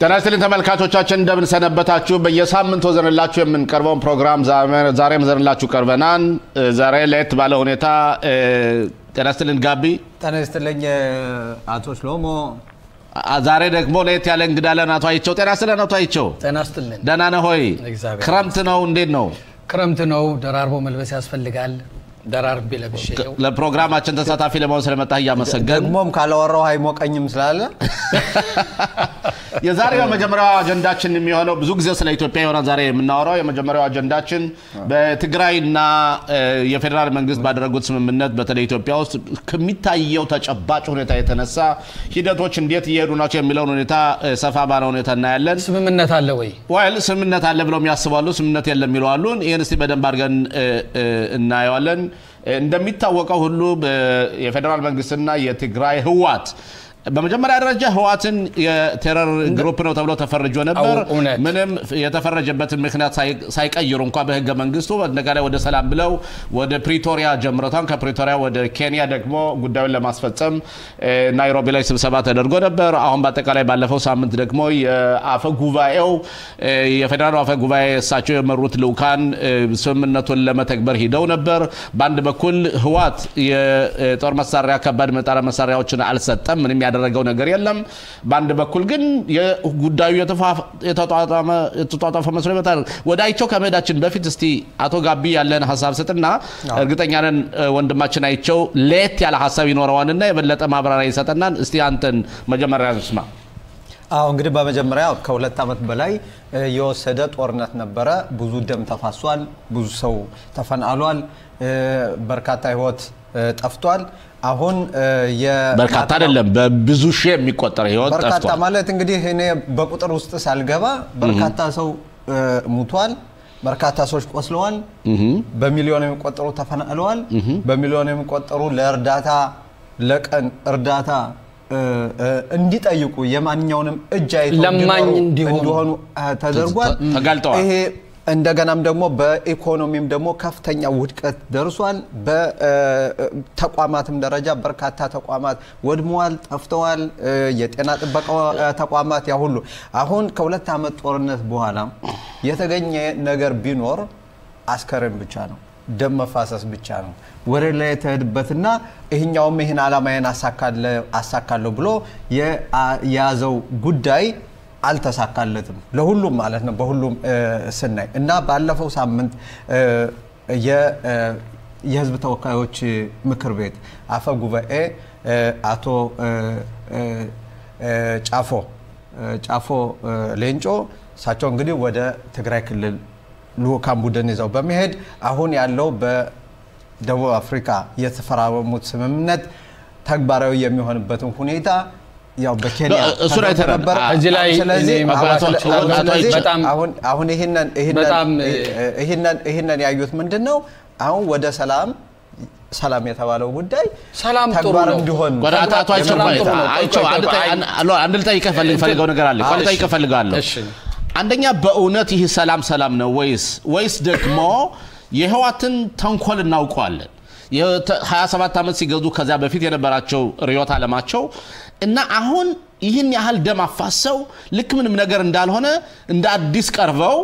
ጤና ይስጥልኝ ተመልካቾቻችን እንደምን ሰነበታችሁ። በየሳምንቱ ዘንላችሁ የምንቀርበውን ፕሮግራም ዛሬም ዘንላችሁ ቀርበናል። ዛሬ ለየት ባለ ሁኔታ ጤና ይስጥልኝ ጋቢ። ጤና ይስጥልኝ አቶ ሽሎሞ። ዛሬ ደግሞ ለየት ያለ እንግዳ ለን አቶ አይቸው። ጤና ይስጥልን አቶ አይቸው። ጤና ይስጥልን። ደህና ነህ ሆይ? ክረምት ነው እንዴት ነው? ክረምት ነው፣ ደራርቦ መልበስ ያስፈልጋል። ደራርቤ ለብሼ ለፕሮግራማችን ተሳታፊ ለመሆን ስለመጣህ እያመሰገን ደግሞም ካላወራው አይሞቀኝም ስላለ የዛሬው የመጀመሪያው አጀንዳችን የሚሆነው ብዙ ጊዜ ስለ ኢትዮጵያ የሆነ ዛሬ የምናወራው የመጀመሪያው አጀንዳችን በትግራይና የፌዴራል መንግስት ባደረጉት ስምምነት በተለይ ኢትዮጵያ ውስጥ ከሚታየው ተጨባጭ ሁኔታ የተነሳ ሂደቶች እንዴት እየሄዱ ናቸው የሚለውን ሁኔታ ሰፋ ባለ ሁኔታ እናያለን። ስምምነት አለ ወይ? ወይል ስምምነት አለ ብለው የሚያስባሉ፣ ስምምነት የለም አሉ። ይህን እስቲ በደንብ አድርገን እናየዋለን። እንደሚታወቀው ሁሉ የፌዴራል መንግስትና የትግራይ ህዋት በመጀመሪያ ደረጃ ህዋትን የ terror group ነው ተብሎ ተፈርጆ ነበር። ምንም የተፈረጀበትን ምክንያት ሳይቀይሩ እንኳ በህገ መንግስቱ እንደገና ወደ ሰላም ብለው ወደ ፕሪቶሪያ ጀምረታን ከፕሪቶሪያ ወደ ኬንያ ደግሞ ጉዳዩን ለማስፈጸም ናይሮቢ ላይ ስብሰባ ተደርጎ ነበር። አሁን በአጠቃላይ ባለፈው ሳምንት ደግሞ የአፈ ጉባኤው የፌዴራሉ አፈ ጉባኤ እሳቸው የመሩት ልኡካን እ፣ ስምምነቱን ለመተግበር ሂደው ነበር። በአንድ በኩል ህዋት የጦር መሳሪያ ከባድ መጣሪያ መሳሪያዎችን አልሰጠም፣ ምንም ያደረገው ነገር የለም። በአንድ በኩል ግን የተጧጧመ የተጧጧፈ መስሎ ይመጣል። ወደ አይቸው ከመሄዳችን በፊት እስቲ አቶ ጋቢ ያለን ሀሳብ ስጥና እርግጠኛ ነን ወንድማችን አይቸው ለየት ያለ ሀሳብ ይኖረዋልና የበለጠ ማብራሪያ ይሰጠናል። እስቲ አንተን መጀመሪያ ስማ። አዎ እንግዲህ በመጀመሪያ ከሁለት ዓመት በላይ የወሰደ ጦርነት ነበረ። ብዙ ደም ተፋሷል። ብዙ ሰው ተፈናሏል። በርካታ ህይወት ጠፍቷል። አሁን በርካታ አይደለም በብዙ ሺህ የሚቆጠር ህይወት በርካታ ጠፍቷል። ማለት እንግዲህ እኔ በቁጥር ውስጥ ሳልገባ በርካታ ሰው ሙቷል። በርካታ ሰዎች ቆስለዋል። በሚሊዮን የሚቆጠሩ ተፈናቅለዋል። በሚሊዮን የሚቆጠሩ ለእርዳታ ለቀን እርዳታ እንዲጠይቁ የማንኛውንም እጅ አይተው ለማኝ እንዲሆኑ ተደርጓል። ተጋልጠዋል። እንደገናም ደግሞ በኢኮኖሚም ደግሞ ከፍተኛ ውድቀት ደርሷል። በተቋማትም ደረጃ በርካታ ተቋማት ወድመዋል፣ ጠፍተዋል። የጤና ጥበቃ ተቋማት ያ ሁሉ አሁን ከሁለት ዓመት ጦርነት በኋላ የተገኘ ነገር ቢኖር አስከሬን ብቻ ነው፣ ደም መፋሰስ ብቻ ነው። ወደ ላይ የተሄድበትና ይህኛውም ይህን አሳካለ- አሳካለሁ ብሎ የያዘው ጉዳይ አልተሳካለትም። ለሁሉም ማለት ነው። በሁሉም ስናይ እና ባለፈው ሳምንት የህዝብ ተወካዮች ምክር ቤት አፈ ጉባኤ አቶ ጫፎ ጫፎ ሌንጮ እሳቸው እንግዲህ ወደ ትግራይ ክልል ልኡካን ቡድን ይዘው በመሄድ አሁን ያለው በደቡብ አፍሪካ የተፈራረሙት ስምምነት ተግባራዊ የሚሆንበትን ሁኔታ ያው በኬንያ እሱን አይተናል። እዚህ ላይ በጣም- አሁን አሁን ይህንን ያዩት ምንድን ነው? አሁን ወደ ሰላም ሰላም የተባለው ጉዳይ ሰላም ጥሩ ተግባር ነው። እንዲሆን ወደ አቶ አይቸው አንድ ልጠይቅህ ፈልግ- ፈልገው ነገር አለ ልጠይቅህ ፈልጋለሁ። እሺ። አንደኛ በእውነት ይህ ሰላም ሰላም ነው ወይስ ወይስ ደግሞ የህዋትን ተንኮል እናውቀዋለን። የተ- 27 ዓመት ሲገዙ ከዚያ በፊት የነበራቸው ርዕዮተ ዓለማቸው እና አሁን ይህን ያህል ደም አፋሰው ልክ ምንም ነገር እንዳልሆነ እንደ አዲስ ቀርበው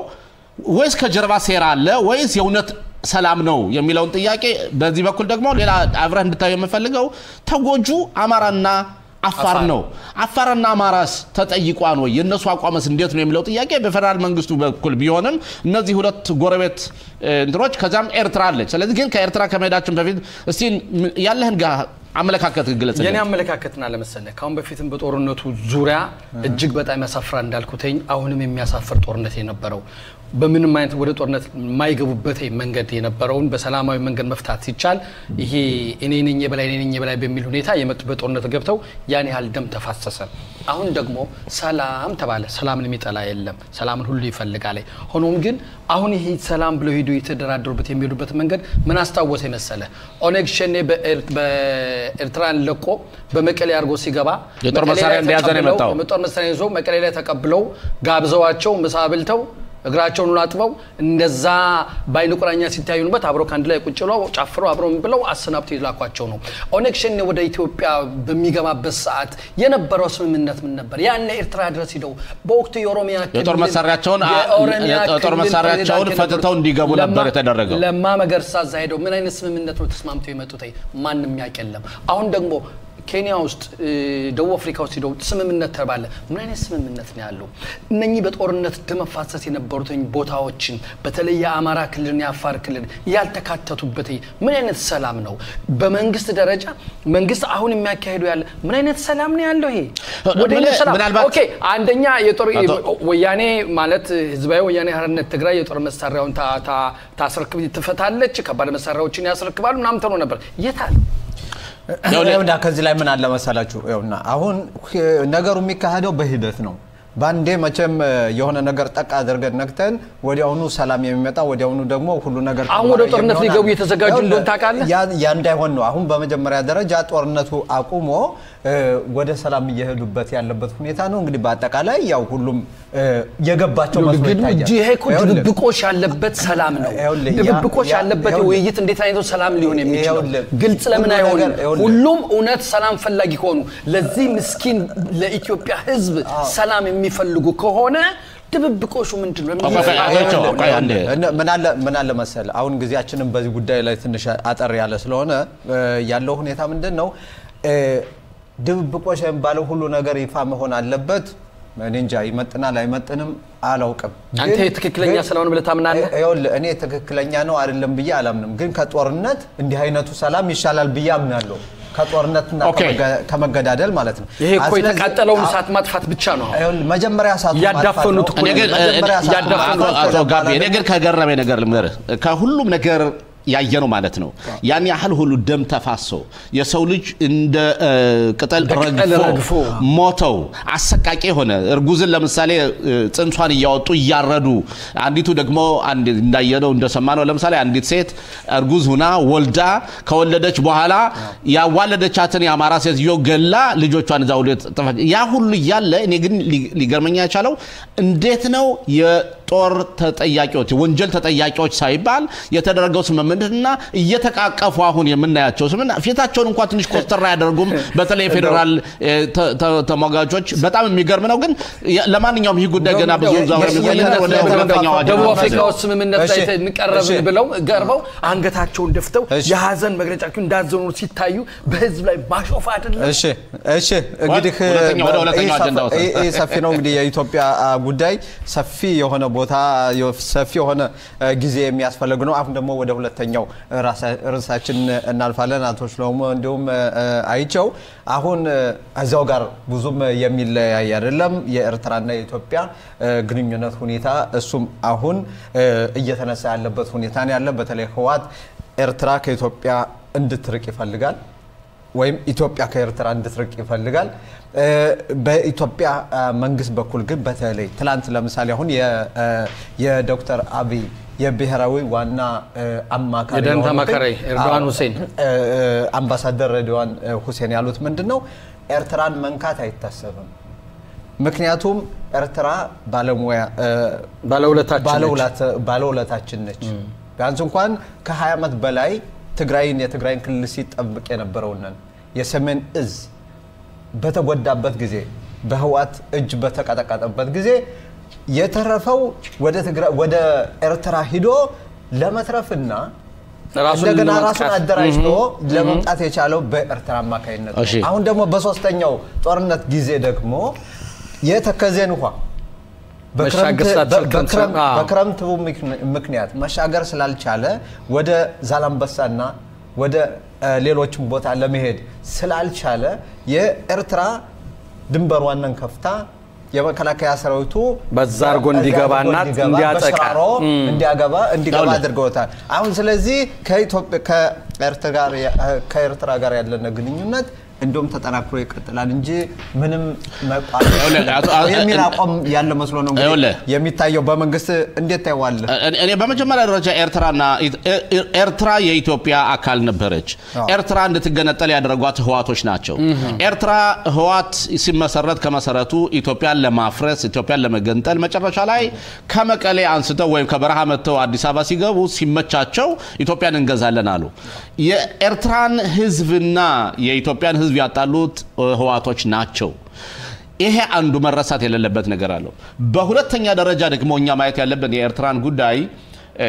ወይስ ከጀርባ ሴራ አለ ወይስ የእውነት ሰላም ነው የሚለውን ጥያቄ በዚህ በኩል ደግሞ ሌላ አብረህ እንድታየው የምፈልገው ተጎጁ አማራና አፋር ነው። አፋርና አማራስ ተጠይቋን ወይ የእነሱ አቋመስ እንዴት ነው የሚለው ጥያቄ በፌዴራል መንግስቱ በኩል ቢሆንም እነዚህ ሁለት ጎረቤት እንትኖች ከዚያም ኤርትራ አለች። ስለዚህ ግን ከኤርትራ ከመሄዳችን በፊት እስቲ ያለህን ጋር አመለካከት ግለጽ። የኔ አመለካከትና ለመሰለ ካሁን በፊትም በጦርነቱ ዙሪያ እጅግ በጣም ያሳፍራ እንዳልኩትኝ አሁንም የሚያሳፍር ጦርነት የነበረው በምንም አይነት ወደ ጦርነት የማይገቡበት መንገድ የነበረውን በሰላማዊ መንገድ መፍታት ሲቻል ይሄ እኔ ነኝ የበላይ እኔ ነኝ የበላይ በሚል ሁኔታ የመጡበት ጦርነት ገብተው ያን ያህል ደም ተፋሰሰ። አሁን ደግሞ ሰላም ተባለ። ሰላምን የሚጠላ የለም። ሰላምን ሁሉ ይፈልጋል። ሆኖም ግን አሁን ይሄ ሰላም ብለው ሄዱ የተደራደሩበት የሚሄዱበት መንገድ ምን አስታወሰ መሰለ? ኦነግ ሸኔ በኤር- በኤርትራን ለቆ በመቀሌ አድርጎ ሲገባ የጦር መሳሪያ እንደያዘ ነው የመጣው። የጦር መሳሪያ ይዞ መቀሌ ላይ ተቀብለው ጋብዘዋቸው ምሳ ብልተው እግራቸውን አጥበው እንደዛ በአይነ ቁራኛ ሲታዩንበት አብረው ከአንድ ላይ ቁጭ ብለው ጨፍረው አብረው ብለው አሰናብቶ የላኳቸው ነው። ኦነግ ሸኔ ወደ ኢትዮጵያ በሚገባበት ሰዓት የነበረው ስምምነት ምን ነበር? ያን ኤርትራ ድረስ ሂደው በወቅቱ የኦሮሚያ የጦር መሳሪያቸውን የጦር መሳሪያቸውን ፈትተው እንዲገቡ ነበር የተደረገው። ለማ መገርሳ እዛ ሄደው ምን አይነት ስምምነት ነው ተስማምተው የመጡት? ማንም ያውቅ የለም። አሁን ደግሞ ኬንያ ውስጥ ደቡብ አፍሪካ ውስጥ ሄደው ስምምነት ተባለ። ምን አይነት ስምምነት ነው ያለው? እነኚህ በጦርነት ደም መፋሰስ የነበሩትን ቦታዎችን በተለይ የአማራ ክልልን የአፋር ክልል ያልተካተቱበት ምን አይነት ሰላም ነው? በመንግስት ደረጃ መንግስት አሁን የሚያካሂዱ ያለ ምን አይነት ሰላም ነው ያለው? ይሄ ወደ OK አንደኛ የጦር ወያኔ ማለት ህዝባዊ ወያኔ ሓርነት ትግራይ የጦር መሳሪያውን ታስረክብ ትፈታለች፣ ከባድ መሳሪያዎችን ያስረክባሉ ምናምን ተብሎ ነበር። የታል? ከዚህ ላይ ምን አለ መሰላችሁ፣ አሁን ነገሩ የሚካሄደው በሂደት ነው። በአንዴ መቼም የሆነ ነገር ጠቅ አድርገን ነክተን ወዲያውኑ ሰላም የሚመጣ ወዲያውኑ ደግሞ ሁሉ ነገር አሁን ወደ ጦርነት ሊገቡ የተዘጋጁ እንደሆነ ታውቃለህ? ያ- እንዳይሆን ነው። አሁን በመጀመሪያ ደረጃ ጦርነቱ አቁሞ ወደ ሰላም እየሄዱበት ያለበት ሁኔታ ነው። እንግዲህ በአጠቃላይ ያው ሁሉም የገባቸው መስሎ ግን ይታያል። ይሄ እኮ ይኸውልህ፣ ድብብቆሽ ያለበት ሰላም ነው። ድብብቆሽ ያለበት ውይይት እንዴት አይነቱ ሰላም ሊሆን የሚችለው? ግልጽ ለምን አይሆንም? ሁሉም እውነት ሰላም ፈላጊ ከሆኑ ለዚህ ምስኪን ለኢትዮጵያ ሕዝብ ሰላም የሚፈልጉ ከሆነ ድብብቆሹ ምንድን ነው? ምን አለ ምን አለ መሰል አሁን ጊዜያችንም በዚህ ጉዳይ ላይ ትንሽ አጠር ያለ ስለሆነ ያለው ሁኔታ ምንድን ነው ድብብቆሽ የሚባለው ሁሉ ነገር ይፋ መሆን አለበት። እኔ እንጃ ይመጥናል አይመጥንም አላውቅም። አንተ ትክክለኛ ስለሆነ ብለህ ታምናለህ? ይኸውልህ እኔ ትክክለኛ ነው አይደለም ብዬ አላምንም። ግን ከጦርነት እንዲህ አይነቱ ሰላም ይሻላል ብዬ አምናለሁ። ከጦርነትና ከመገዳደል ማለት ነው። ይሄ እኮ የተቃጠለውን እሳት ማጥፋት ብቻ ነው። መጀመሪያ እሳቱን ያዳፈኑት እኮ ያዳፈኑት አቶ ጋቢ ግን ከገረመኝ ነገር ልንገርህ፣ ከሁሉም ነገር ያየ ነው ማለት ነው። ያን ያህል ሁሉ ደም ተፋሶ የሰው ልጅ እንደ ቅጠል ረግፎ ሞተው አሰቃቂ የሆነ እርጉዝን ለምሳሌ ጽንሷን እያወጡ እያረዱ አንዲቱ ደግሞ እንዳየነው እንደሰማነው ለምሳሌ አንዲት ሴት እርጉዝ ሁና ወልዳ ከወለደች በኋላ ያዋለደቻትን የአማራ ሴትዮ ገላ ልጆቿን እዛ ጥፋት ያ ሁሉ እያለ እኔ ግን ሊ- ሊገርመኝ የቻለው እንዴት ነው የጦር ተጠያቂዎች ወንጀል ተጠያቂዎች ሳይባል የተደረገው ስምምነትና እየተቃቀፉ አሁን የምናያቸው ስምምና ፊታቸውን እንኳ ትንሽ ኮስተር አያደርጉም። በተለይ የፌዴራል ተሟጋቾች በጣም የሚገርም ነው። ግን ለማንኛውም ይህ ጉዳይ ገና ብዙ ደቡብ አፍሪካ ውስጥ ስምምነት ላይ እሺ። ብለው ገርበው አንገታቸውን ደፍተው የሀዘን መግለጫቸው እንዳዘኑ ሲታዩ በህዝብ ላይ ማሾፍ አይደለም። እሺ እሺ እንግዲህ ይህ ሰፊ- ነው እንግዲህ የኢትዮጵያ ጉዳይ ሰፊ የሆነ ቦታ ሰፊ የሆነ ጊዜ የሚያስፈልግ ነው። አሁን ደግሞ ወደ ሁለተኛው ርዕሳችን እናልፋለን። አቶ ሽሎሞ እንዲሁም አይቸው አሁን እዚያው ጋር ብዙም የሚለያይ አይደለም የኤርትራና የኢትዮጵያ ግንኙነት ሁኔታ እሱም አሁን እየተነሳ ያለበት ሁኔታ ነው ያለ በተለይ ህወሓት ኤርትራ ከኢትዮጵያ እንድትርቅ ይፈልጋል ወይም ኢትዮጵያ ከኤርትራ እንድትርቅ ይፈልጋል። በኢትዮጵያ መንግስት በኩል ግን በተለይ ትላንት ለምሳሌ አሁን የዶክተር አብይ የብሔራዊ ዋና አማካሪ የደህንነት አማካሪ ኤርዶዋን ሁሴን አምባሳደር ሬድዋን ሁሴን ያሉት ምንድን ነው? ኤርትራን መንካት አይታሰብም። ምክንያቱም ኤርትራ ባለሙያ ባለውለታችን ነች። ባለውላት- ባለውለታችን ነች። ቢያንስ እንኳን ከ20 ዓመት በላይ ትግራይን የትግራይን ክልል ሲጠብቅ የነበረውንን የሰሜን እዝ በተጎዳበት ጊዜ በህወሓት እጅ በተቀጠቀጠበት ጊዜ የተረፈው ወደ ኤርትራ ሂዶ ለመትረፍና እንደገና ራሱን አደራጅቶ ለመምጣት የቻለው በኤርትራ አማካኝነት ነው። አሁን ደግሞ በሶስተኛው ጦርነት ጊዜ ደግሞ የተከዜን ውሃ በክረምት- በክረምቱ ምክንያት መሻገር ስላልቻለ ወደ ዛላምበሳና ወደ ሌሎችም ቦታ ለመሄድ ስላልቻለ የኤርትራ ድንበር ዋናን ከፍታ የመከላከያ ሰራዊቱ በዛ አድርጎ እንዲገባና እንዲገባ እንዲያጠቃ። እንዲያገባ እንዲገባ አድርገውታል። አሁን ስለዚህ ከኤርትራ ጋር ያለን ግንኙነት እንደውም ተጠናክሮ ይቀጥላል እንጂ ምንም የሚል አቋም ያለ መስሎ ነው የሚታየው በመንግስት እንዴት ታየዋለህ? እኔ- በመጀመሪያ ደረጃ ኤርትራና ኤርትራ የኢትዮጵያ አካል ነበረች። ኤርትራ እንድትገነጠል ያደረጓት ህዋቶች ናቸው። ኤርትራ ህዋት ሲመሰረት ከመሰረቱ ኢትዮጵያን ለማፍረስ ኢትዮጵያን ለመገንጠል መጨረሻ ላይ ከመቀሌ አንስተው ወይም ከበረሃ መጥተው አዲስ አበባ ሲገቡ ሲመቻቸው ኢትዮጵያን እንገዛለን አሉ። የኤርትራን ህዝብና የኢትዮጵያን ህዝብ ያጣሉት ህዋቶች ናቸው። ይሄ አንዱ መረሳት የሌለበት ነገር አለው። በሁለተኛ ደረጃ ደግሞ እኛ ማየት ያለብን የኤርትራን ጉዳይ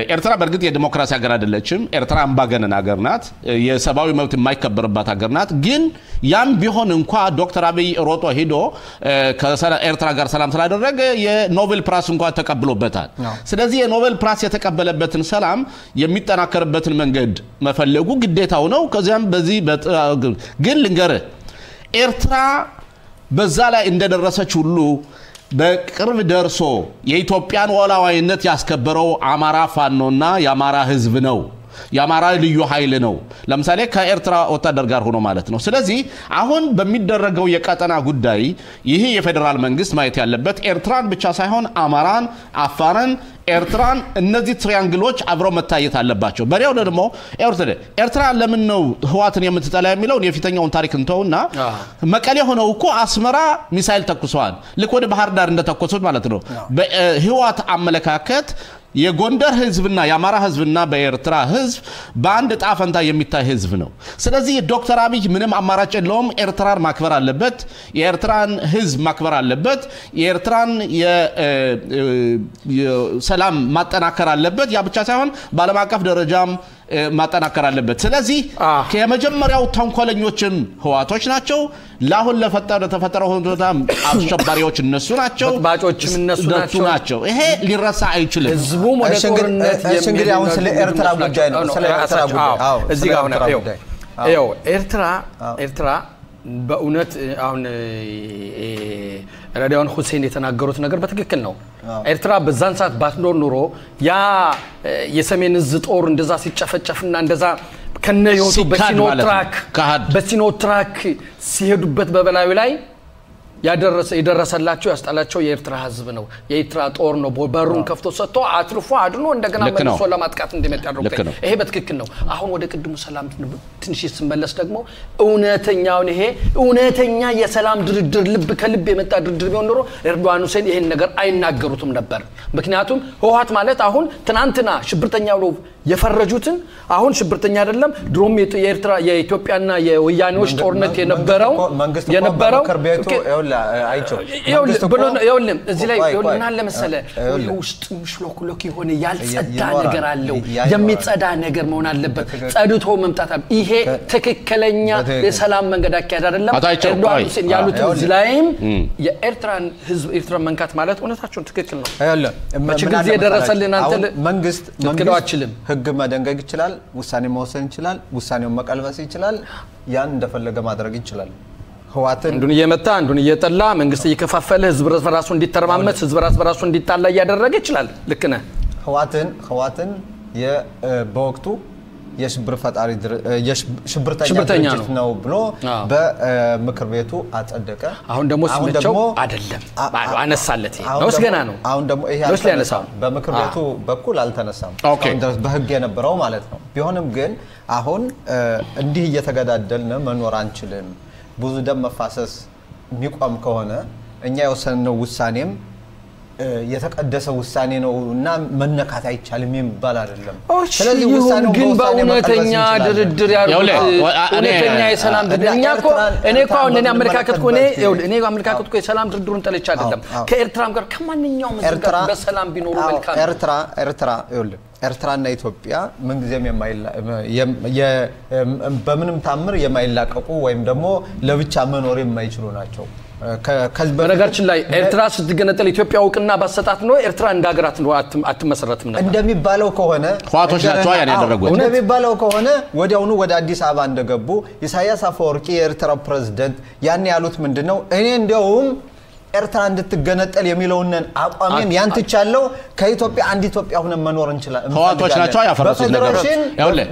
ኤርትራ በእርግጥ የዲሞክራሲ ሀገር አይደለችም። ኤርትራ አምባገነን ሀገር ናት። የሰብአዊ መብት የማይከበርባት ሀገር ናት። ግን ያም ቢሆን እንኳ ዶክተር አብይ ሮጦ ሂዶ ከኤርትራ ጋር ሰላም ስላደረገ የኖቤል פרס እንኳ ተቀብሎበታል። ስለዚህ የኖቤል פרס የተቀበለበትን ሰላም የሚጠናከርበትን መንገድ መፈለጉ ግዴታው ነው። ከዚያም በዚህ ግን ልንገርህ ኤርትራ በዛ ላይ እንደደረሰች ሁሉ በቅርብ ደርሶ የኢትዮጵያን ሉዓላዊነት ያስከበረው አማራ ፋኖና የአማራ ሕዝብ ነው። የአማራ ልዩ ኃይል ነው። ለምሳሌ ከኤርትራ ወታደር ጋር ሆኖ ማለት ነው። ስለዚህ አሁን በሚደረገው የቀጠና ጉዳይ ይህ የፌዴራል መንግስት ማየት ያለበት ኤርትራን ብቻ ሳይሆን አማራን፣ አፋርን፣ ኤርትራን እነዚህ ትሪያንግሎች አብረው መታየት አለባቸው። በሪያው ደግሞ ኤርትራ ኤርትራ ለምን ነው ህዋትን የምትጠላ የሚለውን የፊተኛውን ታሪክ እንተውና መቀሌ ሆነው እኮ አስመራ ሚሳይል ተኩሰዋል። ልክ ወደ ባህር ዳር እንደተኮሱት ማለት ነው። በህዋት አመለካከት የጎንደር ህዝብና የአማራ ህዝብና በኤርትራ ህዝብ በአንድ እጣ ፈንታ የሚታይ ህዝብ ነው። ስለዚህ ዶክተር አብይ ምንም አማራጭ የለውም። ኤርትራን ማክበር አለበት። የኤርትራን ህዝብ ማክበር አለበት። የኤርትራን የሰላም ማጠናከር አለበት። ያ ብቻ ሳይሆን በዓለም አቀፍ ደረጃም ማጠናከር አለበት። ስለዚህ አ። የመጀመሪያው ተንኮለኞችም ህዋቶች ናቸው። ለአሁን ለተፈጠረው ሁኔታ አሸባሪዎች እነሱ ናቸው፣ በጥባጮችም እነሱ ናቸው። ይሄ ሊረሳ አይችልም። ህዝቡም ወደ ጦርነት እንግዲህ አሁን ስለ ኤርትራ ጉዳይ ነው። ስለ ኤርትራ ጉዳይ። እዚህ ጋር አሁን ኤርትራ ይኸው፣ ጉዳይ። ይኸው ኤርትራ ኤርትራ በእውነት አሁን ረዳውን ሁሴን የተናገሩት ነገር በትክክል ነው። ኤርትራ በዛን ሰዓት ባትኖር ኑሮ ያ የሰሜን እዝ ጦር እንደዛ ሲጨፈጨፍና እንደዛ ከነ ህይወቱ ሲካድ በሲኖ ማለት ነው። ትራክ ካሃድ። በሲኖ ትራክ ሲሄዱበት በበላዩ ላይ የደረሰላቸው ያስጣላቸው የኤርትራ ህዝብ ነው። የኤርትራ ጦር ነው በሩን ከፍቶ ሰጥቶ አትርፎ አድኖ እንደገና መልሶ ለማጥቃት እንደመጣ ነው። ይሄ በትክክል ነው። አሁን ወደ ቅድሙ ሰላም ትንሽ ስመለስ ደግሞ እውነተኛውን ይሄ እውነተኛ የሰላም ድርድር ልብ ከልብ የመጣ ድርድር ቢሆን ኖሮ ኤርዶዋን ሁሴን ይሄን ነገር አይናገሩትም ነበር። ምክንያቱም ህወሓት ማለት አሁን ትናንትና ሽብርተኛ ብሎ የፈረጁትን አሁን ሽብርተኛ አይደለም። ድሮም የኤርትራ የኢትዮጵያና የወያኔዎች ጦርነት መንግስት የነበረው የነበረው ቤቱ ኦኬ፣ ይኸውልህ፣ እዚህ ላይ ምን አለ መሰለህ ውስጥ ምሽሎክሎክ የሆነ ያልጸዳ ነገር አለው የሚጸዳ ነገር መሆን አለበት ጸድቶ መምጣት አለ ይሄ ትክክለኛ የሰላም መንገድ አካሄድ አይደለም አይቸው፣ ቆይ። ሁሴን ያሉት እዚህ ላይም የኤርትራን ህዝብ ኤርትራን መንካት ማለት እውነታቸውን ትክክል ነው ይኸውልህ፣ ምን በችግር አለ ጊዜ የደረሰልን? አንተ መንግስት መንግስት አትችልም። ህግ መደንገግ ይችላል፣ ውሳኔ መወሰን ይችላል፣ ውሳኔውን መቀልበስ ይችላል፣ ያን እንደፈለገ ማድረግ ይችላል። ህዋትን አንዱን እየመታ አንዱን እየጠላ መንግስት እየከፋፈለ ህዝብ በራሱ እንዲተረማመስ ህዝብ ራስ በራሱ እንዲጣላ እያደረገ ይችላል። ልክ ነህ። ህዋትን ህዋትን በወቅቱ የሽብር ፈጣሪ ሽብርተኛ ድርጅት ነው። ብሎ በምክር ቤቱ አጸደቀ። አሁን ደግሞ ደግሞ- አይደለም። አነሳለት ነውስ ገና ነው። አሁን ደግሞ ይሄ ሊያነሳው በምክር ቤቱ በኩል አልተነሳም። ድረስ በህግ የነበረው ማለት ነው። ቢሆንም ግን አሁን እንዲህ እየተገዳደልን መኖር አንችልም። ብዙ ደም መፋሰስ የሚቆም ከሆነ እኛ የወሰንነው ውሳኔም የተቀደሰ ውሳኔ ነው እና መነካት አይቻልም የሚባል አይደለም። እሺ ስለዚህ ግን በእውነተኛ ድርድር ያሉት እውነተኛ የሰላም ድርድር እኛ እኮ እኔ እኮ አሁን እኔ አመለካከት እኔ እኔ አመለካከት እኮ የሰላም ድርድሩን ጠልቼ አይደለም ከኤርትራም ጋር ከማንኛውም ጋር በሰላም ቢኖሩ መልካም ነው። ኤርትራ ኤርትራ ይኸውልህ ኤርትራና ኢትዮጵያ ምንጊዜም በምንም ታምር የማይላቀቁ ወይም ደግሞ ለብቻ መኖር የማይችሉ ናቸው። በነገራችን ላይ ኤርትራ ስትገነጠል ኢትዮጵያ እውቅና ባሰጣት ነው ኤርትራ እንደ አትም- አትመሰረትም ነበር። እንደሚባለው ከሆነ ህዋቶች ናቸው ያን ያደረጉት። እንደሚባለው ከሆነ ወዲያውኑ ወደ አዲስ አበባ እንደገቡ ኢሳያስ አፈወርቂ የኤርትራው ፕሬዝደንት ያን ያሉት ምንድን ነው? እኔ እንዲያውም ኤርትራ እንድትገነጠል የሚለውን አቋሜን ያንትቻለው ከኢትዮጵያ አንድ ኢትዮጵያ ሁነን መኖር እንችላለን። ህወሓቶች ናቸው ያፈረሱት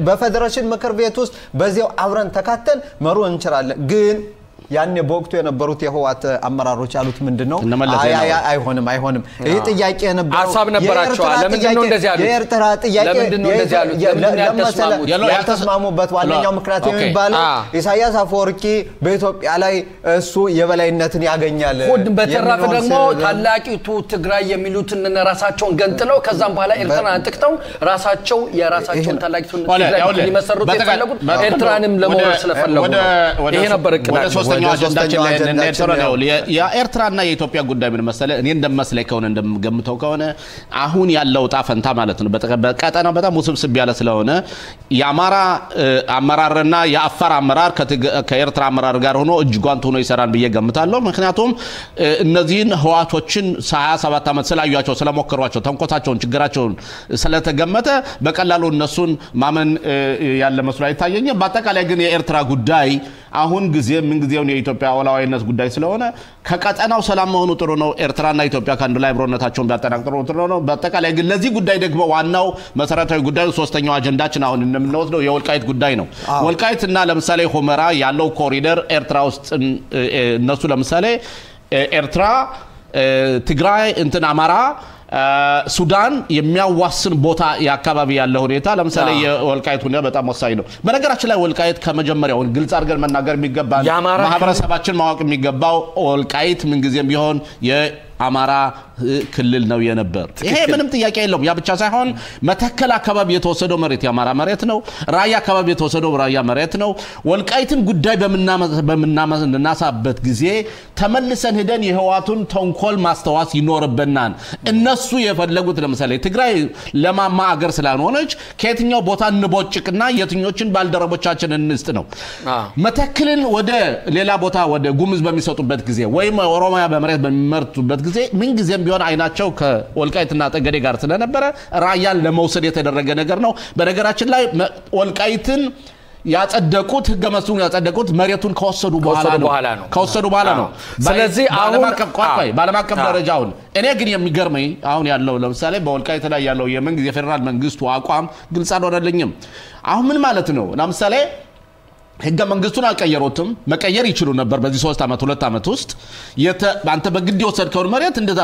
በፌዴሬሽን ምክር ቤት ውስጥ በዚያው አብረን ተካተን መሩ እንችላለን። ግን ያኔ በወቅቱ የነበሩት የህወሓት አመራሮች ያሉት ምንድን ነው? አይሆንም አይሆንም። ይህ ጥያቄ ሀሳብ ነበራቸዋ። የኤርትራ ለምንድን ነው ጥያቄ- እንደዚህ ያሉት? የኤርትራ ያልተስማሙበት ዋነኛው ምክንያት የሚባለው ኢሳያስ አፈወርቂ በኢትዮጵያ ላይ እሱ የበላይነትን ያገኛል በተረፈ ደግሞ ታላቂቱ ትግራይ የሚሉትን ራሳቸውን ገንጥለው ከዛም በኋላ ኤርትራን አጥቅተው ራሳቸው የራሳቸውን ታላቂቱን ትግራይ ሊመሰርቱ የፈለጉት ኤርትራንም ለመውረድ ስለፈለጉ ነው። ይሄ ነበር እቅዳቸው። ወደ አጀንዳችን ነው። የ- የኤርትራና የኢትዮጵያ ጉዳይ ምን መሰለህ፣ እኔ እንደመስለኝ ከሆነ እንደምገምተው ከሆነ አሁን ያለው ዕጣ ፈንታ ማለት ነው በቀጠናው በጣም ውስብስብ ያለ ስለሆነ የአማራ አመራርና የአፋር አመራር ከኤርትራ አመራር ጋር ሆኖ እጅ ጓንት ሆኖ ይሰራል ብዬ ገምታለሁ። ምክንያቱም እነዚህን ህዋቶችን 27 ዓመት ስላዩቸው ስለሞከሯቸው ተንኮታቸውን ችግራቸውን ስለተገመተ በቀላሉ እነሱን ማመን ያለ መስሎ አይታየኝም። በአጠቃላይ ግን የኤርትራ ጉዳይ አሁን ጊዜ ምንጊዜውን የኢትዮጵያ ወላዋይነት ጉዳይ ስለሆነ ከቀጠናው ሰላም መሆኑ ጥሩ ነው። ኤርትራና ኢትዮጵያ ከአንድ ላይ አብሮነታቸውን ቢያጠናቅሩ ጥሩ ነው። በአጠቃላይ ግን ለዚህ ጉዳይ ደግሞ ዋናው መሰረታዊ ጉዳዩ ሶስተኛው አጀንዳችን አሁን እንደምንወስደው የወልቃይት ጉዳይ ነው። ወልቃይት እና ለምሳሌ ሁመራ ያለው ኮሪደር ኤርትራ ውስጥ እነሱ ለምሳሌ ኤርትራ ትግራይ እንትን አማራ ሱዳን የሚያዋስን ቦታ የአካባቢ ያለ ሁኔታ ለምሳሌ የወልቃይት ሁኔታ በጣም ወሳኝ ነው። በነገራችን ላይ ወልቃይት ከመጀመሪያውን ግልጽ አድርገን መናገር የሚገባ ማህበረሰባችን ማወቅ የሚገባው ወልቃይት ምንጊዜም ቢሆን የአማራ እ፣ ክልል ነው የነበር። ይሄ ምንም ጥያቄ የለውም። ያ ብቻ ሳይሆን መተከል አካባቢ የተወሰደው መሬት የአማራ መሬት ነው። ራያ አካባቢ የተወሰደው ራያ መሬት ነው። ወልቃይትን ጉዳይ በምናነሳበት ጊዜ ተመልሰን ሄደን የህዋቱን ተንኮል ማስተዋስ ይኖርብናል። እነሱ የፈለጉት ለምሳሌ ትግራይ ለማማ አገር ስላልሆነች ከየትኛው ቦታ እንቦጭቅና የትኞችን ባልደረቦቻችን እንስጥ ነው። መተክልን ወደ ሌላ ቦታ ወደ ጉምዝ በሚሰጡበት ጊዜ ወይም ኦሮሚያ በመሬት በሚመርቱበት ጊዜ ምንጊዜም ቢሆን አይናቸው ከወልቃይትና ጠገዴ ጋር ስለነበረ ራያን ለመውሰድ የተደረገ ነገር ነው። በነገራችን ላይ ወልቃይትን ያጸደቁት ህገ መንግስቱን ያጸደቁት መሬቱን ከወሰዱ በኋላ ከወሰዱ ነው። በኋላ ነው። ከወሰዱ በኋላ ነው። ስለዚህ በዓለም አሁን- አቀፍ ደረጃ አሁን እኔ ግን የሚገርመኝ አሁን ያለው ለምሳሌ በወልቃይት ላይ ያለው የመንግስት የፌዴራል መንግስቱ አቋም ግልጽ አልሆነልኝም። አሁን ምን ማለት ነው? ለምሳሌ ህገ መንግስቱን አልቀየሩትም። መቀየር ይችሉ ነበር በዚህ ሶስት ዓመት ሁለት ዓመት ውስጥ የተ- አንተ በግድ የወሰድከውን መሬት እንደዛ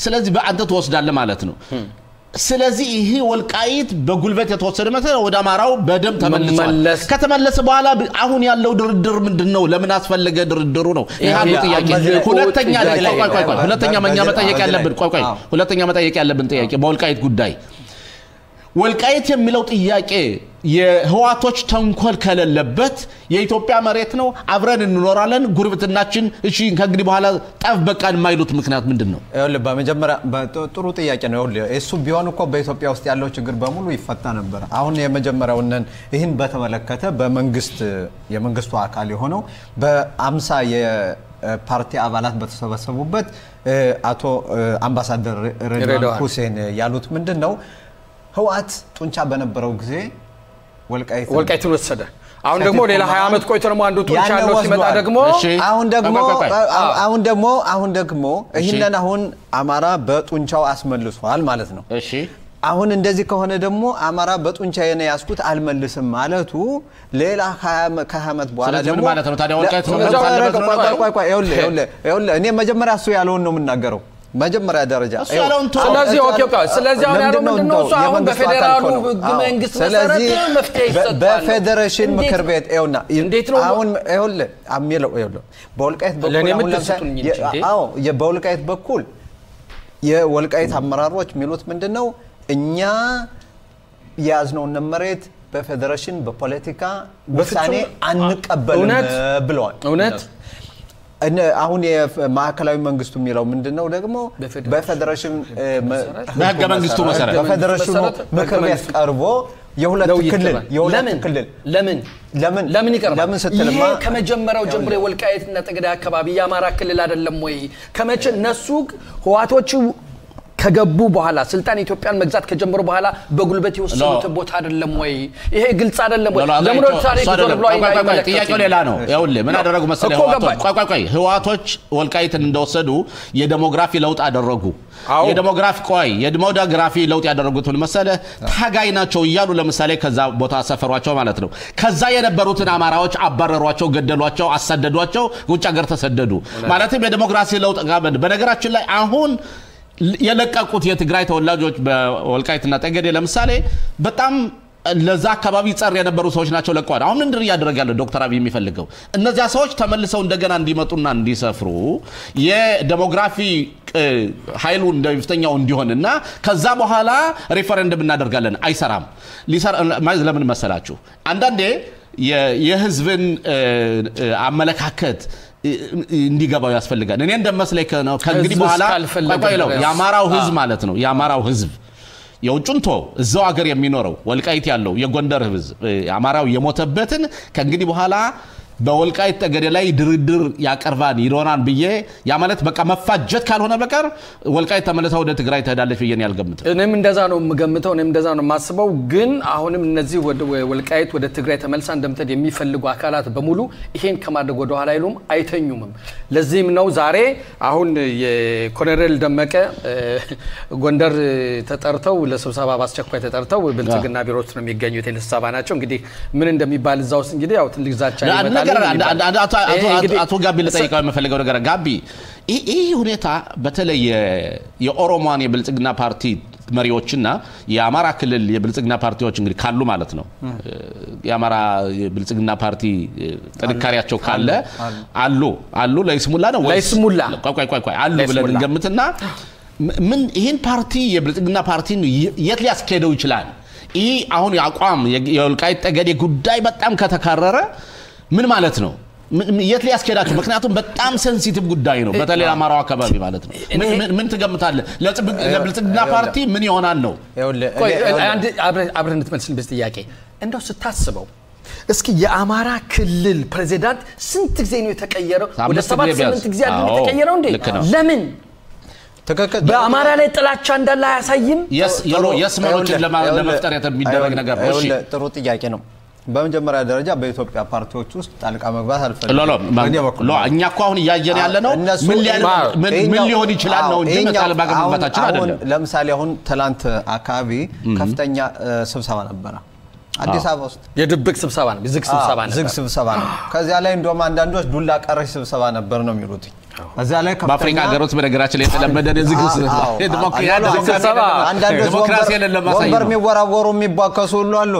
ስለዚህ በአንተ ትወስዳለህ ማለት ነው። ስለዚህ ይህ ወልቃይት በጉልበት የተወሰደ መሰለ ወደ አማራው በደም ተመልሷል። ከተመለሰ በኋላ አሁን ያለው ድርድር ምንድን ነው? ለምን አስፈለገ ድርድሩ ነው? ይሄ ጥያቄ። ሁለተኛ ሁለተኛ መጠየቅ ያለብን ቆይ ቆይ ሁለተኛ መጠየቅ ያለብን ጥያቄ በወልቃይት ጉዳይ ወልቃይት የሚለው ጥያቄ የህዋቶች ተንኮል ከሌለበት የኢትዮጵያ መሬት ነው፣ አብረን እንኖራለን፣ ጉርብትናችን እሺ፣ ከእንግዲህ በኋላ ጠፍ በቃን የማይሉት ምክንያት ምንድን ነው? ይኸውልህ በመጀመሪያ ጥሩ ጥያቄ ነው። ይኸውልህ እሱ ቢሆን እኮ በኢትዮጵያ ውስጥ ያለው ችግር በሙሉ ይፈታ ነበር። አሁን የመጀመሪያውን ይህን በተመለከተ በመንግስት የመንግስቱ አካል የሆነው በአምሳ የፓርቲ አባላት በተሰበሰቡበት አቶ አምባሳደር ሬድዋን ሁሴን ያሉት ምንድን ነው ህወሓት ጡንቻ በነበረው ጊዜ ወልቃይት ወልቃይትን ወሰደ። አሁን ደግሞ ሌላ 20 ዓመት ቆይቶ ደግሞ አንዱ ጡንቻ ያለው ሲመጣ ደግሞ አሁን ደግሞ አሁን ደግሞ አሁን ደግሞ ይህንን አሁን አማራ በጡንቻው አስመልሷል ማለት ነው። እሺ አሁን እንደዚህ ከሆነ ደግሞ አማራ በጡንቻ የነ ያስኩት አልመልስም ማለቱ ሌላ ከሀያ ዓመት በኋላ ደግሞ ማለት ነው ታዲያ? ወልቃይት ነው አለበት ነው ቆይ፣? ቆይ፣ ቆይ፣ እኔ መጀመሪያ እሱ ያለውን ነው የምናገረው። መጀመሪያ ደረጃ ስለዚህ okay okay። ስለዚህ አሁን ያለው ለምንድን ነው ምንድን ነው? እሱ እንደው አሁን የመንግስቱ አካል በፌዴራሉ አዎ። መንግስት መሰረት መፍትሄ ይሰጣል በፌዴሬሽን ምክር ቤት ይኸውና እንዴት ነው? አሁን ይኸውልህ የሚለው ይኸውልህ በወልቃይት በኩል? አዎ በወልቃይት በኩል የወልቃይት አመራሮች የሚሉት ምንድን ነው እኛ የያዝነውን መሬት በፌዴሬሽን በፖለቲካ ውሳኔ አንቀበልም? ብለዋል። እውነት አሁን የማዕከላዊ መንግስቱ የሚለው ምንድን ነው ደግሞ በፌዴሬሽን በህገ መንግስቱ መሰረት በፌዴሬሽኑ ምክር ቤት ቀርቦ የሁለት ክልል የሁለት ክልል ለምን? ለምን? ለምን ይቀርባል? ለምን ስትልማ? ከመጀመሪያው ጀምሮ የወልቃይትና ጠገዴ አካባቢ የአማራ ክልል አይደለም ወይ? ከመቼ እነሱ ህዋቶቹ ከገቡ በኋላ ስልጣን ኢትዮጵያን መግዛት ከጀመሩ በኋላ በጉልበት የወሰኑትን ቦታ አይደለም ወይ? ይሄ ግልጽ አይደለም ወይ? ለምን ታሪክ ዞር ብሎ? ጥያቄው ሌላ ነው። ይኸውልህ ምን አደረጉ መሰለህ? ቆይ ቆይ ወልቃይትን እንደወሰዱ የዴሞግራፊ ለውጥ አደረጉ። የዴሞግራፊ ቆይ የዴሞግራፊ ለውጥ ያደረጉት ምን መሰለህ? ታጋይ ናቸው እያሉ ለምሳሌ ከዛ ቦታ ሰፈሯቸው ማለት ነው። ከዛ የነበሩትን አማራዎች አባረሯቸው፣ ገደሏቸው፣ አሳደዷቸው፣ ውጭ ሀገር ተሰደዱ። ማለትም የዴሞግራሲ ለውጥ በነገራችን ላይ አሁን የለቀቁት የትግራይ ተወላጆች በወልቃይትና ጠገዴ ለምሳሌ በጣም ለዛ አካባቢ ጸር የነበሩ ሰዎች ናቸው ለቀዋል። አሁን ምንድን እያደረገ ያለው ዶክተር አብይ የሚፈልገው እነዚያ ሰዎች ተመልሰው እንደገና እንዲመጡና እንዲሰፍሩ የዴሞግራፊ ኃይሉ እንደፊተኛው እንዲሆን እና ከዛ በኋላ ሪፈረንደም እናደርጋለን። አይሰራም። ለምን መሰላችሁ? አንዳንዴ የህዝብን አመለካከት እንዲገባው ያስፈልጋል። እኔ እንደመስለኝ ከ- ከእንግዲህ ህዝብ በኋላ እስካልፈለገ ቆይ ቆይ ለው ድረስ። የአማራው ህዝብ ማለት ነው የአማራው ህዝብ የውጭን ቶ እዛው ሀገር የሚኖረው ወልቃይት ያለው የጎንደር ህዝብ አማራው የሞተበትን ከእንግዲህ በኋላ በወልቃይት ጠገዴ ላይ ድርድር ያቀርባን ይሮናን ብዬ ያ ማለት በቃ መፋጀት ካልሆነ በቀር ወልቃይት ተመልሳ ወደ ትግራይ ትሄዳለች ብዬ እኔ አልገምትም። እኔም እንደዛ ነው የምገምተው፣ እኔም እንደዛ ነው የማስበው። ግን አሁንም እነዚህ ወልቃይት ወደ ትግራይ ተመልሳ እንደምትሄድ የሚፈልጉ አካላት በሙሉ ይሄን ከማድረግ ወደ ኋላ አይሉም፣ አይተኙምም። ለዚህም ነው ዛሬ አሁን የኮሎኔል ደመቀ ጎንደር ተጠርተው ለስብሰባ በአስቸኳይ ተጠርተው ብልጽግና ቢሮ ውስጥ ነው የሚገኙት። የስብሰባ ናቸው እንግዲህ ምን እንደሚባል እዛ ውስጥ እንግዲህ ያው ትልቅ ዛቻ ይመጣል ነገር አቶ- ጋቢ ልጠይቀው የምፈልገው ነገር ጋቢ ይህ ሁኔታ በተለይ የኦሮሞን የብልጽግና ፓርቲ መሪዎችና የአማራ ክልል የብልጽግና ፓርቲዎች እንግዲህ ካሉ ማለት ነው። የአማራ የብልጽግና ፓርቲ ጥንካሬያቸው ካለ አሉ። አሉ። ለይስሙላ ነው ለይስሙላ። ቆይ ቆይ ቆይ ቆይ አሉ ብለን እንገምትና ምን ይህን ፓርቲ የብልጽግና ፓርቲን የት ሊያስኬደው ይችላል? ይህ አሁን የአቋም የወልቃይት ጠገዴ ጉዳይ በጣም ከተካረረ ምን ማለት ነው? የት ሊያስኬዳቸው? ምክንያቱም በጣም ሴንሲቲቭ ጉዳይ ነው፣ በተለይ አማራው አካባቢ ማለት ነው። ምን- ትገምታለህ? ለብልጽግና ፓርቲ ምን ይሆናል ነው? ይኸውልህ፣ ቆይ እኔ- ይኸውልህ፣ አንድ አብረህ አብረህ እንድትመልስልኝ በዚህ ጥያቄ እንደው ስታስበው እስኪ የአማራ ክልል ፕሬዚዳንት ስንት ጊዜ ነው የተቀየረው? ወደ ሰባት ስምንት ጊዜ አይደል አዎ፣ የተቀየረው እንዴ? ልክ ነው። ለምን በአማራ ላይ ጥላቻ እንዳለ አያሳይም? የስ- ለመፍጠር የሚደረግ ነገር ነው። እሺ ይኸውልህ፣ ጥሩ ጥያቄ ነው። በመጀመሪያ ደረጃ በኢትዮጵያ ፓርቲዎች ውስጥ ጣልቃ መግባት አልፈልግም። እኛ እኮ አሁን እያየን ያለ ነው ምን ሊሆን ይችላል ነው እንጂ ጣልቃ መግባታችን አሁን- አይደለም። አሁን ለምሳሌ አሁን ትላንት አካባቢ ከፍተኛ ስብሰባ ነበረ አዲስ አበባ ውስጥ የድብቅ ስብሰባ ነው፣ ዝግ ስብሰባ ነው። ከዚያ ላይ እንደውም አንዳንዶች ዱላ ቀረሽ ስብሰባ ነበር ነው የሚሉት። እዚያ ላይ በአፍሪካ ሀገሮች በነገራችን ላይ የተለመደ ዝግ አዎ፣ ስ- አዎ፣ የዲሞክራ- አዎ፣ ያ አዎ፣ ስብሰባ አንዳንዶች ዲሞክራሲ ወንበር- የሌለ የሚወራወሩ የሚቧከሱ ሁሉ አሉ።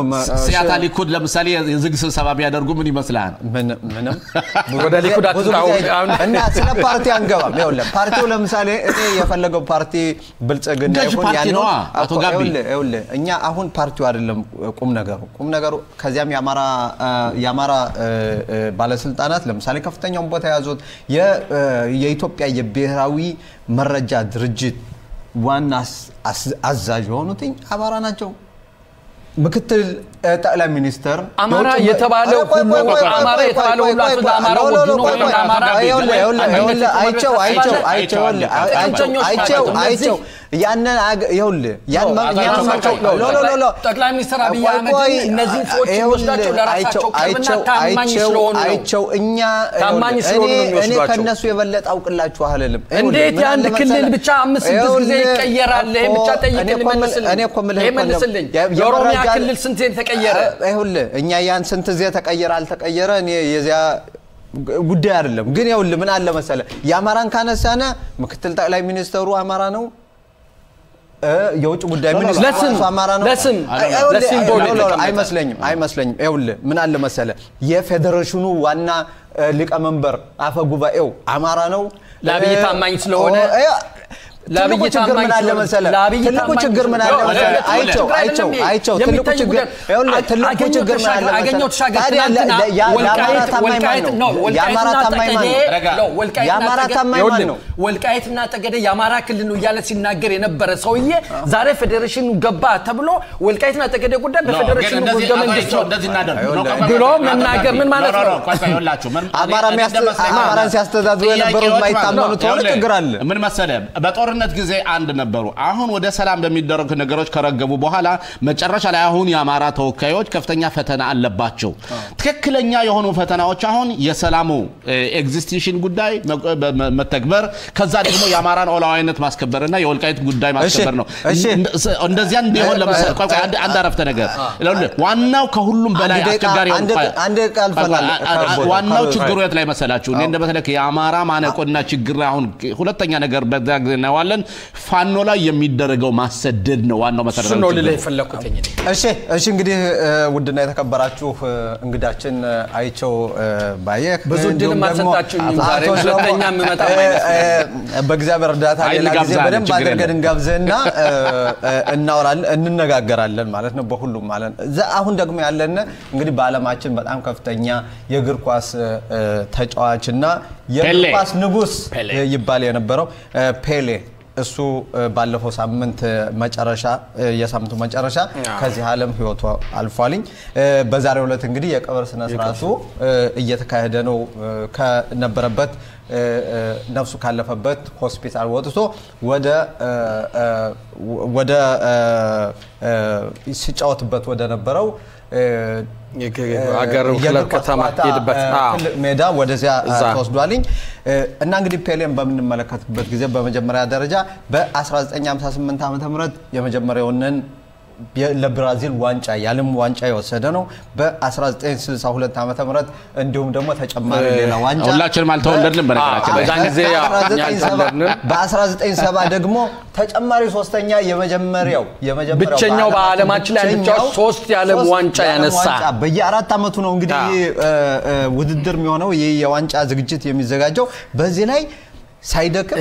ሲያታ ሊኩድ ለምሳሌ የዝግ ስብሰባ ቢያደርጉ ምን ይመስልሃል? ወደ ሊኩድ እና ስለ ፓርቲ አንገባም። ይኸውልህ ፓርቲው ለምሳሌ እኔ የፈለገው ፓርቲ ብልጽግና ይሁን ያንን- አቶ ጋቢ። ይኸውልህ እኛ አሁን ፓርቲው አይደለም ቁም ነገሩ ቁም ነገሩ ከዚያም የአማራ ባለስልጣናት ለምሳሌ ከፍተኛውን ቦታ የያዙት የኢትዮጵያ የብሔራዊ መረጃ ድርጅት ዋና አዛዥ የሆኑትኝ አማራ ናቸው። ምክትል ጠቅላይ ሚኒስተር አማራ የተባለው ሁሉ አማራ የተባለው ሁሉ አቶ ወይም ለአማራ አይቸው አይቸው አይቸው አይቸው አይቸው አይቸው ያንን ይኸውልህ ያን ጠቅላይ ሚኒስትር አብይ ቆይ፣ እነዚህን ሰዎች ይኸውልህ፣ የሚወስዳቸው ለራሳቸው ቅርብና ታማኝ ስለሆኑ አይቸው እኛ ታማኝ ስለሆኑ ነው እኔ- ከእነሱ የበለጠ አውቅላችሁ አልልም። እንዴት የአንድ ክልል መሰለህ? ብቻ አምስት ስድስት ጊዜ ይቀየራል? ይሄ ብቻ ጠይቅልኝ፣ መልስልኝ። የኦሮሚያ ክልል ስንት ተቀየረ? ይኸውልህ እኛ ያን ስንት ጊዜ ተቀየረ አልተቀየረ እኔ የዚያ ጉዳይ አይደለም። ግን ይኸውልህ ምን አለ መሰለ የአማራን ካነሳነ ምክትል ጠቅላይ ሚኒስተሩ አማራ ነው። የውጭ ጉዳይ ለስም ለስም ለሲምቦል የተቀመጠ። አይመስለኝም አይመስለኝም። ይኸውልህ ምን አለ መሰለ የፌዴሬሽኑ ዋና ሊቀመንበር አፈ ጉባኤው አማራ ነው። ለአብይ ታማኝ ስለሆነ ትልቁ ችግር ምን አለ ስለሆነ- መሰለ ለአብይ ትልቁ ችግር ምን አለ ስለሆነ- መሰለ ትልቁ አይቸው አይቸው አይቸው ትልቁ ችግር ትልቁ ችግር ምን አለ ተሻገር ትናንትና ያ- የአማራ ታማኝ ማን ነው? የአማራ ታማኝ ማን ነው? የአማራ ጠገዴ- ታማኝ ማን ይኸውልህ፣ ነው? ወልቃይትና ጠገዴ የአማራ ክልል ነው እያለ ሲናገር የነበረ ሰውዬ ዛሬ ፌዴሬሽኑ ገባ ተብሎ ወልቃይትና ጠገዴ ጉዳይ በፌዴሬሽኑ ህገ መንግስት ብሎ መናገር ምን ማለት ነው? አማራን ሲያስተዳድሩ የነበሩ ጥያቄዎች ማለት የማይታመኑ ነው። ከሆነ ይኸውልህ፣ ችግር አለ። ምን መሰለህ በጦርነት በጦርነት ጊዜ አንድ ነበሩ። አሁን ወደ ሰላም በሚደረጉ ነገሮች ከረገቡ በኋላ መጨረሻ ላይ አሁን የአማራ ተወካዮች ከፍተኛ ፈተና አለባቸው። ትክክለኛ የሆኑ ፈተናዎች አሁን የሰላሙ execution ጉዳይ መተግበር፣ ከዛ ደግሞ የአማራን ሉዓላዊነት ማስከበርና የወልቃይት ጉዳይ ማስከበር ነው። እንደ- እንደዚያ እንዲሆን አንድ- አረፍተ ነገር ዋናው ከሁሉም በላይ አስቸጋሪ ዋናው ችግሩ የት ላይ መሰላችሁ? እኔ እንደበተለይ የአማራ ማነቆና ችግር አሁን ሁለተኛ ነገር በዛ ጊዜ እናየዋለን። ፋኖ ላይ የሚደረገው ማሰደድ ነው ዋናው መሰረታዊ ነው ልልህ የፈለግኩት እኔ። እሺ እሺ እንግዲህ ውድና የተከበራችሁ እንግዳችን አይቸው እ፣ ባየህ ብዙ ደግሞ አልሰጣችሁኝም ዛሬ። ሁለተኛ የምመጣ በእግዚአብሔር እርዳታ ሌላ ጊዜ በደንብ አድርገን እንጋብዝህና እናወራለን እንነጋገራለን ማለት ነው በሁሉም ማለት ነው። አሁን ደግሞ ያለን እንግዲህ በዓለማችን በጣም ከፍተኛ የእግር ኳስ ተጫዋችና የእግር ኳስ ንጉስ ይባል የነበረው ፔሌ እሱ ባለፈው ሳምንት መጨረሻ የሳምንቱ መጨረሻ ከዚህ ዓለም ህይወቱ አልፏልኝ። በዛሬው ዕለት እንግዲህ የቀብር ስነ ስርዓቱ እ፣ እየተካሄደ ነው። ከነበረበት ነፍሱ ካለፈበት ሆስፒታል ወጥቶ ወደ ወደ ሲጫወትበት ወደ ነበረው የእግር ክለብ ከተማ ሄድበት። ሜዳ ወደዚያ ተወስዷልኝ። እና እንግዲህ ፔሌን በምንመለከትበት ጊዜ በመጀመሪያ ደረጃ በ1958 ዓ ም የመጀመሪያውንን ለብራዚል ዋንጫ የዓለም ዋንጫ የወሰደ ነው። በ1962 ዓ ም እንዲሁም ደግሞ ተጨማሪ ሌላ ዋንጫ ሁላችንም አልተወለድንም በነገራችን ላይ። በዛን ጊዜ ያው እኛ አልተወለድንም። በ1970 ደግሞ ተጨማሪ ሶስተኛ የመጀመሪያው ብቸኛው በዓለማችን ላይ ተጫዋች ሶስት የዓለም ዋንጫ ያነሳ። በየአራት ዓመቱ ነው እንግዲህ ውድድር የሚሆነው ይህ የዋንጫ ዝግጅት የሚዘጋጀው በዚህ ላይ ሳይደክም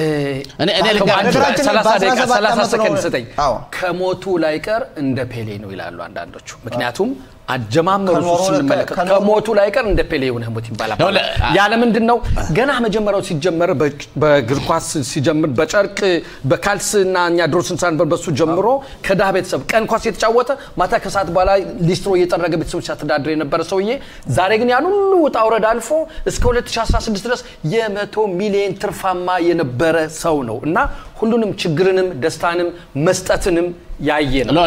እኔ እኔ በሀገራችን ልንገራችሁ ላይ 30 ደቂቃ በ17 30 ዓመቱ ነው- ሰከንድ ስጠኝ። አዎ። ከሞቱ ላይ ቀር እንደ ፔሌ ነው ይላሉ አንዳንዶቹ። ምክንያቱም አጀማመሩ ስንመለከት ከሞቱ ላይ ቀር እንደ ፔሌ የሆነ ሞት ይባላል። ያለ ምንድን ነው ገና መጀመሪያው ሲጀመር በእግር ኳስ ሲጀምር በጨርቅ በካልስ እና እኛ ድሮ ስንሰራ ነበር። በሱ ጀምሮ ከድሃ ቤተሰብ ቀን ኳስ የተጫወተ ማታ ከሰዓት በኋላ ሊስትሮ እየጠረገ ቤተሰቦች ሲያስተዳድር የነበረ ሰውዬ ዛሬ ግን ያን ሁሉ ውጣ ውረድ አልፎ እስከ 2016 ድረስ የመቶ ሚሊዮን ትርፋማ የነበረ ሰው ነው እና ሁሉንም ችግርንም ደስታንም መስጠትንም ያየ ነው።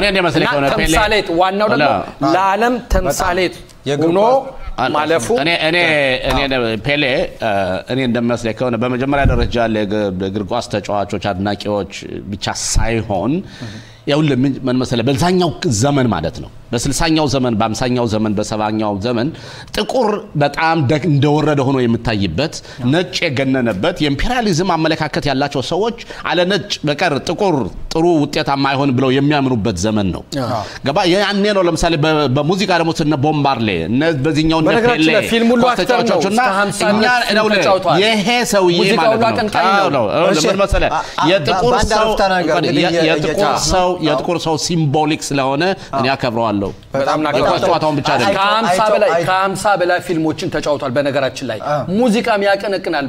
ተምሳሌት ዋናው ደግሞ ለዓለም ተምሳሌት ሆኖ ማለፉ እኔ እኔ እኔ ፔሌ እኔ እንደሚመስለኝ ከሆነ በመጀመሪያ ደረጃ ለእግር ኳስ ተጫዋቾች አድናቂዎች ብቻ ሳይሆን ይኸውልህ ምን መሰለህ? በዛኛው ዘመን ማለት ነው። በስልሳኛው ዘመን በአምሳኛው ዘመን በሰባኛው ዘመን ጥቁር በጣም እንደወረደ ሆኖ የምታይበት ነጭ የገነነበት የኢምፔሪያሊዝም አመለካከት ያላቸው ሰዎች አለ ነጭ በቀር ጥቁር ጥሩ ውጤታማ አይሆን ብለው የሚያምኑበት ዘመን ነው። ገባ ያኔ ነው ለምሳሌ በሙዚቃ ደግሞ ስነ ቦምባርሌ በዚህኛው ተጫዋቾችና እስከ 50 እኛ ዓመት ፊልም ነው ለ- ተጫውተዋል። ይሄ ሰውዬ ማለት ነው። የጥቁር ሰው የጥቁር ሰው ሲምቦሊክ ስለሆነ እኔ አከብረዋለሁ በጣም በጣም የኳስ ጨዋታውን ብቻ ከሀምሳ በላይ ፊልሞችን ተጫውቷል። በነገራችን ላይ ሙዚቃም ያቀነቅናል።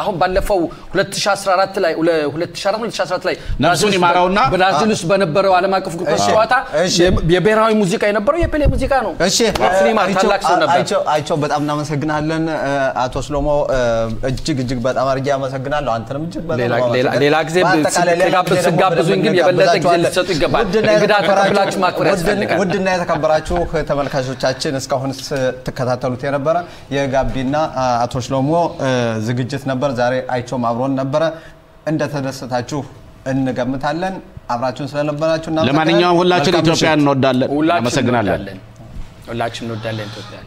አሁን ባለፈው 2014 ላይ 2014 2014 ላይ ነፍሱን ይማረውና ብራዚል ውስጥ በነበረው ዓለም አቀፍ እግር ኳስ ጨዋታ የብሔራዊ ሙዚቃ የነበረው የፔሌ ሙዚቃ ነው። እሺ አይቸው- ታላቅ ሰው ነበር። አይቸው- አይቸው በጣም እናመሰግናለን አቶ ስሎሞ እጅግ እጅግ በጣም አድርጌ አመሰግናለሁ። አንተንም እጅግ በጣም ሌላ- ጊዜ ስትጋብዙኝ ግን የበለጠ ጊዜ እንጋብዛችኋለን። ልትሰጡ ይገባል። ውድና የተከበራችሁ- ተመልካቾቻችን እስካሁን ስትከታተሉት የነበረ የጋቢና አቶ ሽሎሞ ዝግጅት ነበር። ዛሬ አይቸውም አብሮን ነበረ። እንደተደሰታችሁ እንገምታለን። አብራችሁን ስለነበራችሁ እናመሰግናለን። ለማንኛውም ሁላችን ኢትዮጵያ እንወዳለን ሁላችን እንወዳለን። ሁላችን እንወዳለን ኢትዮጵያ